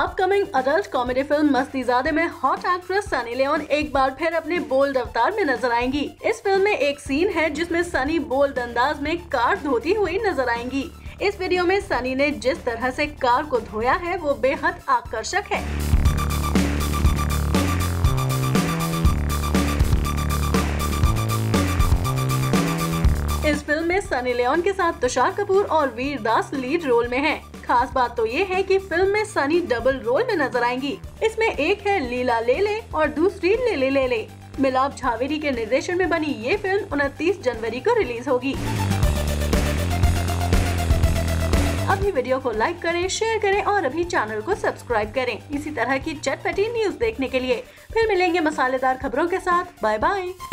Upcoming adult comedy film मस्ती जादे में हॉट एक्ट्रेस सनी लियोन एक बार फिर अपने बोल्ड अवतार में नज़र आएँगी। इस फ़िल्म में एक सीन है जिसमें सनी बोल्ड अंदाज में कार धोती हुई नज़र आएँगी। इस वीडियो में सनी ने जिस तरह से कार को धोया है, वो बेहद आकर्षक है। इस फ़िल्म में सनी लियोन के साथ तुषार कपूर और वीर दास लीड रोल में हैं। खास बात तो ये है कि फ़िल्म में सनी डबल रोल में नज़र आएँगी। इसमें एक है लीला ले ले और दूसरी ले ले ले ले मिलाप झावेरी के निर्देशन में बनी ये फ़िल्म उनतीस जनवरी को रिलीज़ होगी। अभी वीडियो को लाइक करें शेयर करें और अभी चैनल को सब्सक्राइब करें। इसी तरह की चटपटी न्यूज़ देखने के लिए। फिर मिलेंगे मसालेदार खबरों के साथ। Bye bye